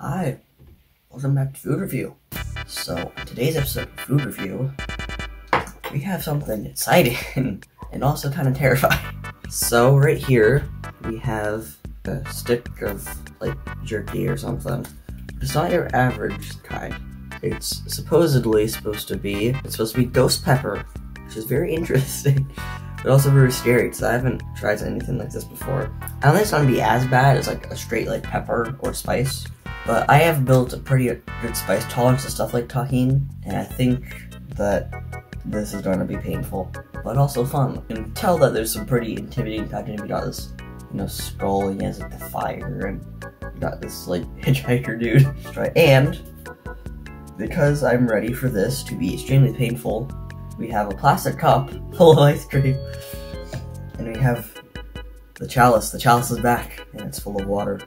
Hi, welcome back to Food Review. So, today's episode of Food Review, we have something exciting and also kind of terrifying. So, right here, we have a stick of, like, jerky or something. It's not your average kind. It's supposedly supposed to be, it's supposed to be ghost pepper, which is very interesting, but also very scary, because I haven't tried anything like this before. I don't think it's gonna be as bad as, like, a straight, like, pepper or spice, but I have built a pretty good spice tolerance to stuff like Tajín, and I think that this is going to be painful, but also fun. You can tell that there's some pretty intimidating packaging. We got this, you know, skull, has like the fire, and we got this like hitchhiker dude. And because I'm ready for this to be extremely painful, we have a plastic cup full of ice cream, and we have the chalice. The chalice is back, and it's full of water.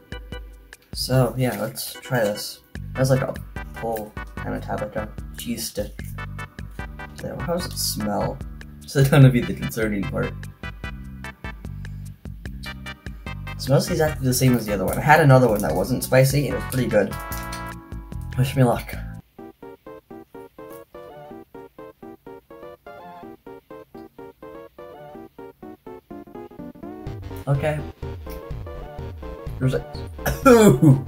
So yeah, let's try this. That's like a full kind of tab, like a cheese stick. There, how does it smell? So that's gonna be the concerning part. It smells exactly the same as the other one. I had another one that wasn't spicy and it was pretty good. Wish me luck. Okay. There's ooh. I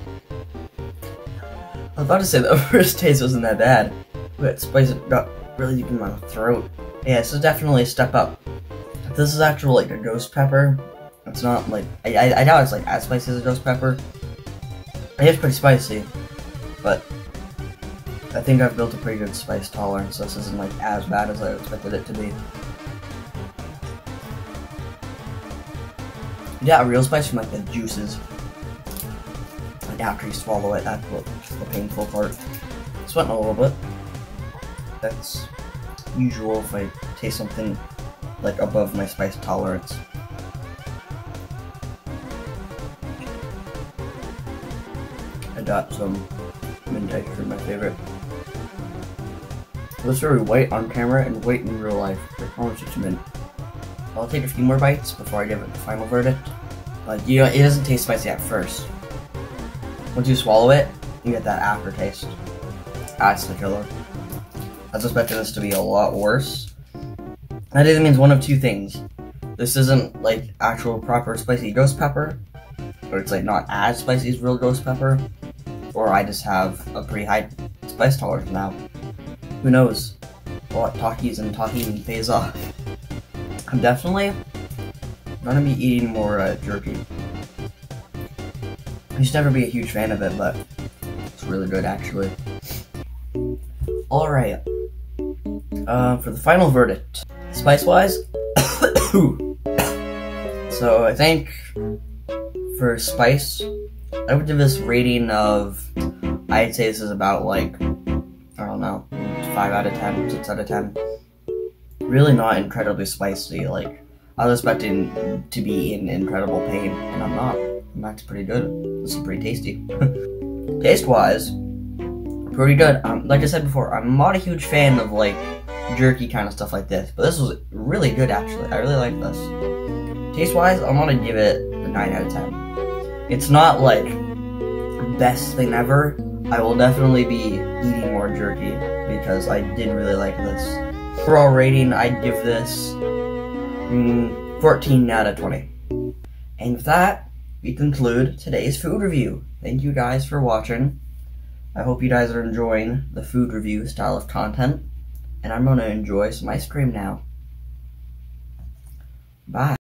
was about to say the first taste wasn't that bad, but spice got really deep in my throat. Yeah, is definitely a step up. This is actual like a ghost pepper. It's not like I, I, I doubt it's like as spicy as a ghost pepper. It is pretty spicy, but I think I've built a pretty good spice tolerance. So this isn't like as bad as I expected it to be. Yeah, real spice from like the juices. After you swallow it, that's the painful part. Sweating a little bit. That's usual if I taste something like above my spice tolerance. I got some mint texture, my favorite. It looks very white on camera and white in real life. I promise it's mint. I'll take a few more bites before I give it the final verdict. But you know, it doesn't taste spicy at first. Once you swallow it, you get that aftertaste. That's the killer. I was expecting this to be a lot worse. That either means one of two things. This isn't like actual proper spicy ghost pepper, or it's like not as spicy as real ghost pepper, or I just have a pretty high spice tolerance now. Who knows? What Takis and Tajín phase off. I'm definitely gonna be eating more uh, jerky. I used to never be a huge fan of it, but it's really good actually. Alright. Uh, for the final verdict. Spice wise, so I think for spice, I would give this rating of, I'd say this is about like, I don't know, 5 out of 10, 6 out of 10. Really not incredibly spicy, like, I was expecting to be in incredible pain, and I'm not. That's pretty good. This is pretty tasty. Taste wise, pretty good. Um, like I said before, I'm not a huge fan of like jerky kind of stuff like this, but this was really good actually. I really like this. Taste wise, I'm gonna give it a 9 out of 10. It's not like best thing ever. I will definitely be eating more jerky because I did really like this. For Overall rating, I'd give this mm, 14 out of 20. And with that, we conclude today's food review. Thank you guys for watching. I hope you guys are enjoying the food review style of content. And I'm going to enjoy some ice cream now. Bye.